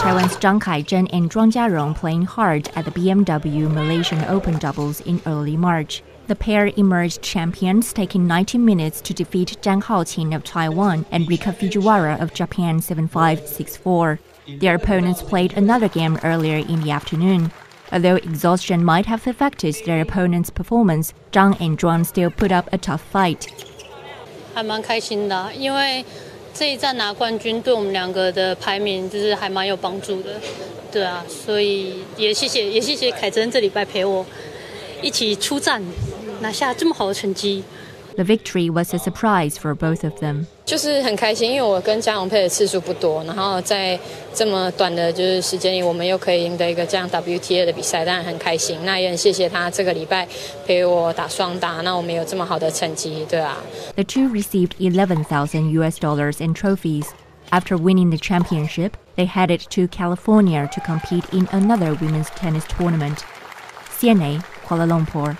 Taiwan's Chang Kai Chen and Chuang Chia Jung playing hard at the BMW Malaysian Open doubles in early March. The pair emerged champions, taking 90 minutes to defeat Chan Hao Ching of Taiwan and Rika Fujiwara of Japan 7564. Their opponents played another game earlier in the afternoon. Although exhaustion might have affected their opponent's performance, Chang and Chuang still put up a tough fight. 还蛮开心的、啊，因为这一站拿冠军对我们两个的排名就是还蛮有帮助的，对啊，所以也谢谢也谢谢凯珍这礼拜陪我一起出战。拿下这么好的成绩。The victory was a surprise for both of them. 就是很开心，因为我跟嘉荣配的次数不多，然后在这么短的就是时间里，我们又可以赢得一个这样 WTA 的比赛，当然很开心。那也很谢谢他这个礼拜陪我打双打，那我们有这么好的成绩，对啊。The two received 11,000 US dollars in trophies. After winning the championship, they headed to California to compete in another women's tennis tournament. CNA, Kuala Lumpur.